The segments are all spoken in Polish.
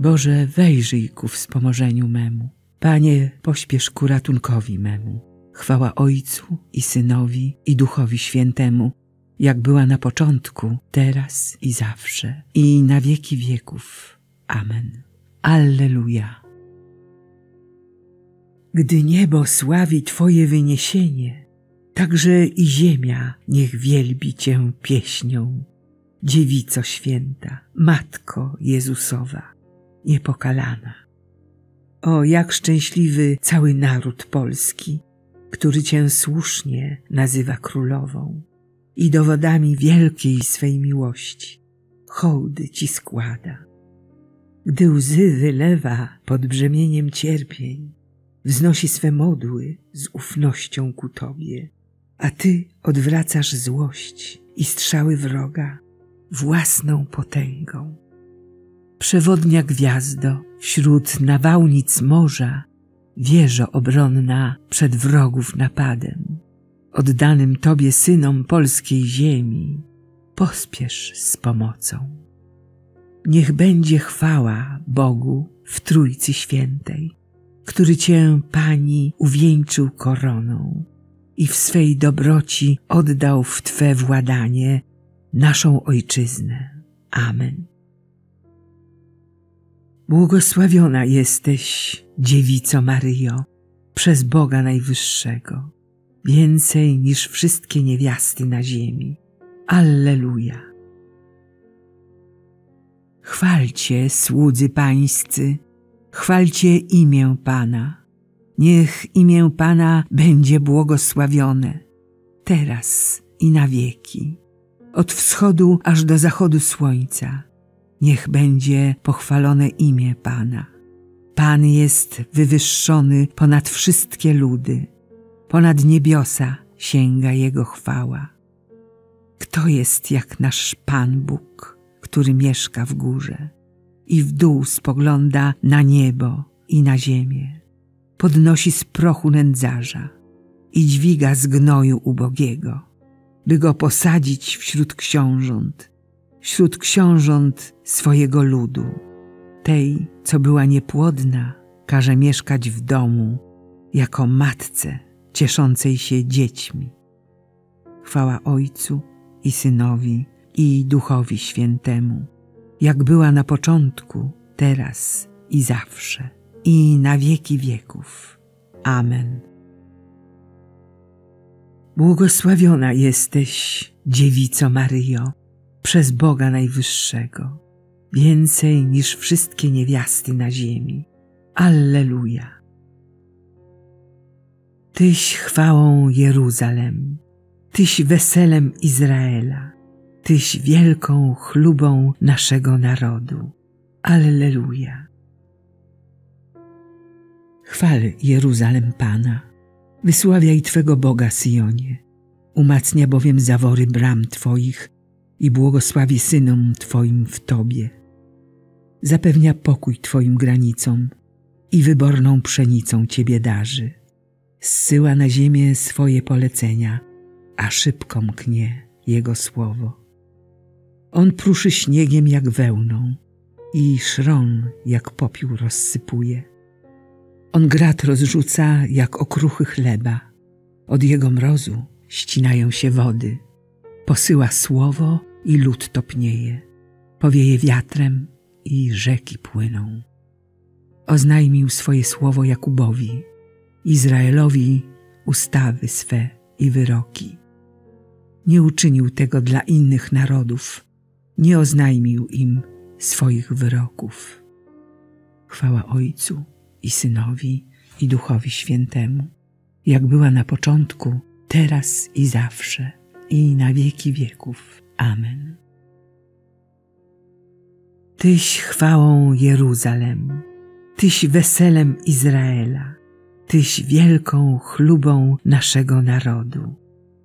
Boże, wejrzyj ku wspomożeniu memu. Panie, pośpiesz ku ratunkowi memu. Chwała Ojcu i Synowi i Duchowi Świętemu, jak była na początku, teraz i zawsze, i na wieki wieków. Amen. Alleluja. Gdy niebo sławi Twoje wyniesienie, także i ziemia niech wielbi Cię pieśnią. Dziewico święta, Matko Jezusowa, niepokalana. O, jak szczęśliwy cały naród polski, który Cię słusznie nazywa królową i dowodami wielkiej swej miłości hołdy Ci składa. Gdy łzy wylewa pod brzemieniem cierpień, wznosi swe modły z ufnością ku Tobie, a Ty odwracasz złość i strzały wroga własną potęgą. Przewodnia gwiazdo wśród nawałnic morza, wieżo obronna przed wrogów napadem, oddanym Tobie synom polskiej ziemi, pospiesz z pomocą. Niech będzie chwała Bogu w Trójcy Świętej, który Cię, Pani, uwieńczył koroną i w swej dobroci oddał w Twe władanie naszą Ojczyznę. Amen. Błogosławiona jesteś, Dziewico Maryjo, przez Boga Najwyższego, więcej niż wszystkie niewiasty na ziemi. Alleluja. Chwalcie, słudzy pańscy, chwalcie imię Pana. Niech imię Pana będzie błogosławione, teraz i na wieki. Od wschodu aż do zachodu słońca, niech będzie pochwalone imię Pana. Pan jest wywyższony ponad wszystkie ludy, ponad niebiosa sięga Jego chwała. Kto jest jak nasz Pan Bóg, który mieszka w górze i w dół spogląda na niebo i na ziemię, podnosi z prochu nędzarza i dźwiga z gnoju ubogiego, by go posadzić wśród książąt, wśród książąt swojego ludu. Tej, co była niepłodna, każe mieszkać w domu, jako matce cieszącej się dziećmi. Chwała Ojcu i Synowi i Duchowi Świętemu, jak była na początku, teraz i zawsze, i na wieki wieków. Amen. Błogosławiona jesteś, Dziewico Maryjo, przez Boga Najwyższego, więcej niż wszystkie niewiasty na ziemi. Alleluja. Tyś chwałą Jeruzalem, Tyś weselem Izraela, Tyś wielką chlubą naszego narodu. Alleluja. Chwal Jeruzalem Pana, wysławiaj Twego Boga Sionie, umacnia bowiem zawory bram Twoich i błogosławi synom Twoim w Tobie. Zapewnia pokój Twoim granicom i wyborną pszenicą Ciebie darzy. Zsyła na ziemię swoje polecenia, a szybko mknie Jego słowo. On pruszy śniegiem jak wełną i szron jak popiół rozsypuje. On grat rozrzuca jak okruchy chleba. Od jego mrozu ścinają się wody. Posyła słowo i lód topnieje. Powieje wiatrem i rzeki płyną. Oznajmił swoje słowo Jakubowi, Izraelowi ustawy swe i wyroki. Nie uczynił tego dla innych narodów, nie oznajmił im swoich wyroków. Chwała Ojcu i Synowi i Duchowi Świętemu, jak była na początku, teraz i zawsze, i na wieki wieków. Amen. Tyś chwałą Jeruzalem, Tyś weselem Izraela, Tyś wielką chlubą naszego narodu.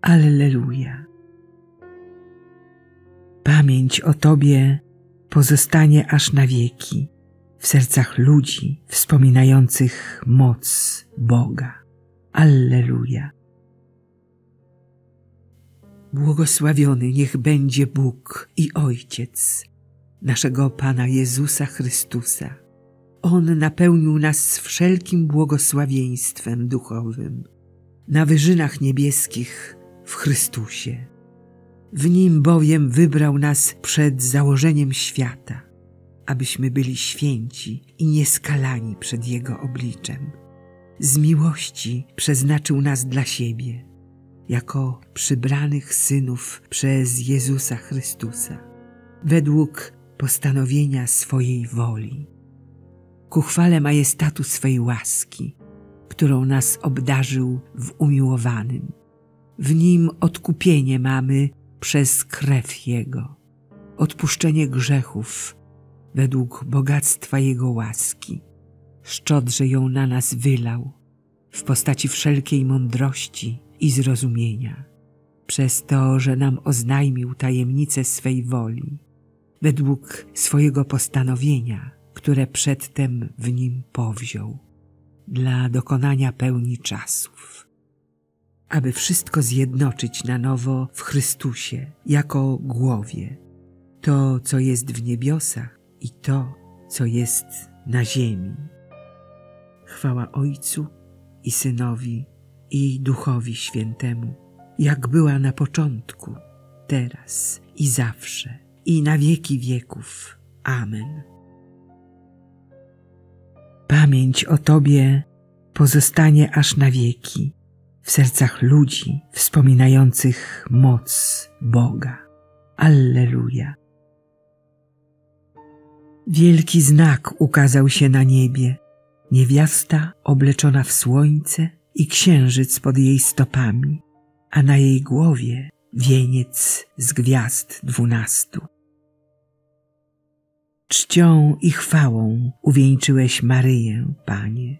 Alleluja. Pamięć o Tobie pozostanie aż na wieki w sercach ludzi wspominających moc Boga. Alleluja. Błogosławiony niech będzie Bóg i Ojciec naszego Pana Jezusa Chrystusa. On napełnił nas wszelkim błogosławieństwem duchowym na wyżynach niebieskich w Chrystusie. W Nim bowiem wybrał nas przed założeniem świata, abyśmy byli święci i nieskalani przed Jego obliczem. Z miłości przeznaczył nas dla siebie, jako przybranych synów przez Jezusa Chrystusa, według postanowienia swojej woli, ku chwale majestatu swej łaski, którą nas obdarzył w umiłowanym. W nim odkupienie mamy przez krew Jego, odpuszczenie grzechów według bogactwa Jego łaski. Szczodrze ją na nas wylał w postaci wszelkiej mądrości i zrozumienia, przez to, że nam oznajmił tajemnicę swej woli, według swojego postanowienia, które przedtem w nim powziął, dla dokonania pełni czasów aby wszystko zjednoczyć na nowo w Chrystusie jako głowie, to, co jest w niebiosach i to, co jest na ziemi. Chwała Ojcu i Synowi i Duchowi Świętemu, jak była na początku, teraz i zawsze, i na wieki wieków. Amen. Pamięć o Tobie pozostanie aż na wieki w sercach ludzi wspominających moc Boga. Alleluja. Wielki znak ukazał się na niebie. Niewiasta obleczona w słońce i księżyc pod jej stopami, a na jej głowie wieniec z gwiazd dwunastu. Czcią i chwałą uwieńczyłeś Maryję, Panie.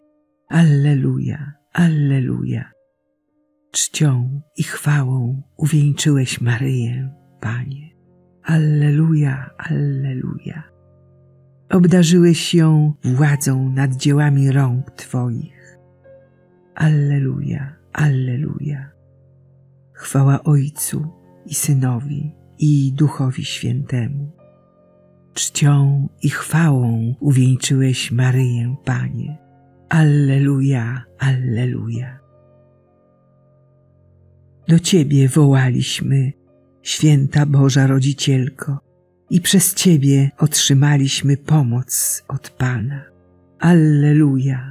Alleluja, Alleluja czcią i chwałą uwieńczyłeś Maryję, Panie. Alleluja, Alleluja. Obdarzyłeś ją władzą nad dziełami rąk Twoich. Alleluja, Alleluja. Chwała Ojcu i Synowi i Duchowi Świętemu. Czcią i chwałą uwieńczyłeś Maryję, Panie. Alleluja, Alleluja. Do Ciebie wołaliśmy, święta Boża Rodzicielko, i przez Ciebie otrzymaliśmy pomoc od Pana. Alleluja.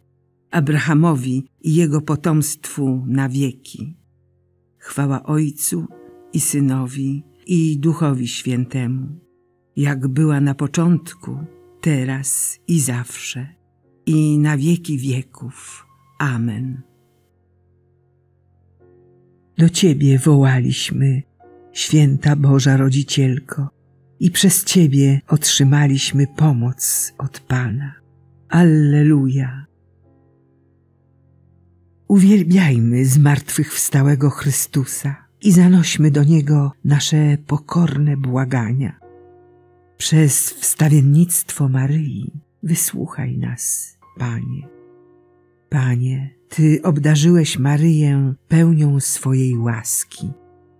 Abrahamowi i jego potomstwu na wieki. Chwała Ojcu i Synowi i Duchowi Świętemu, jak była na początku, teraz i zawsze, i na wieki wieków. Amen. Do Ciebie wołaliśmy, święta Boża Rodzicielko, i przez Ciebie otrzymaliśmy pomoc od Pana. Alleluja. Uwielbiajmy zmartwychwstałego Chrystusa i zanośmy do Niego nasze pokorne błagania. Przez wstawiennictwo Maryi wysłuchaj nas, Panie. Panie, ty obdarzyłeś Maryję pełnią swojej łaski.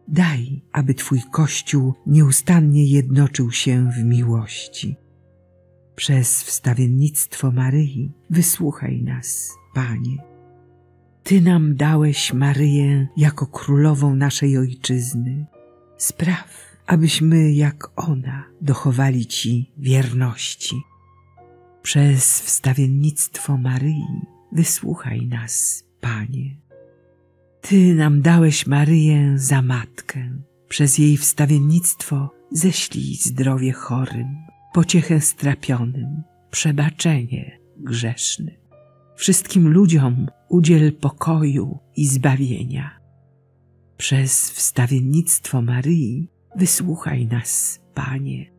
Daj, aby Twój Kościół nieustannie jednoczył się w miłości. Przez wstawiennictwo Maryi wysłuchaj nas, Panie. Ty nam dałeś Maryję jako królową naszej Ojczyzny. Spraw, abyśmy jak ona dochowali Ci wierności. Przez wstawiennictwo Maryi wysłuchaj nas, Panie. Ty nam dałeś Maryję za matkę. Przez jej wstawiennictwo ześlij zdrowie chorym, pociechę strapionym, przebaczenie grzesznym. Wszystkim ludziom udziel pokoju i zbawienia. Przez wstawiennictwo Maryi wysłuchaj nas, Panie.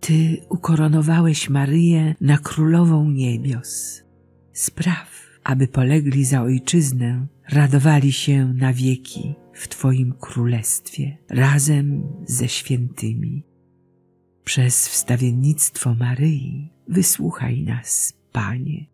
Ty ukoronowałeś Maryję na królową niebios. Spraw, aby polegli za ojczyznę, radowali się na wieki w Twoim królestwie razem ze świętymi. Przez wstawiennictwo Maryi wysłuchaj nas, Panie.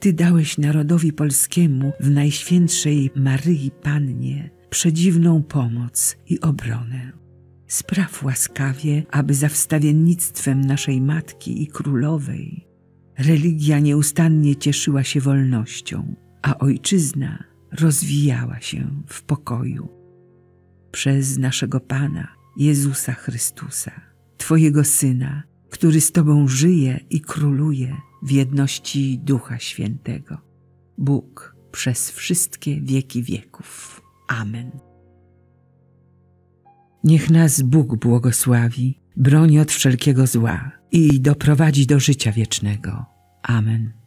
Ty dałeś narodowi polskiemu w Najświętszej Maryi Pannie przedziwną pomoc i obronę. Spraw łaskawie, aby za wstawiennictwem naszej Matki i Królowej religia nieustannie cieszyła się wolnością, a ojczyzna rozwijała się w pokoju. Przez naszego Pana, Jezusa Chrystusa, Twojego Syna, który z Tobą żyje i króluje w jedności Ducha Świętego. Bóg przez wszystkie wieki wieków. Amen. Niech nas Bóg błogosławi, broni od wszelkiego zła i doprowadzi do życia wiecznego. Amen.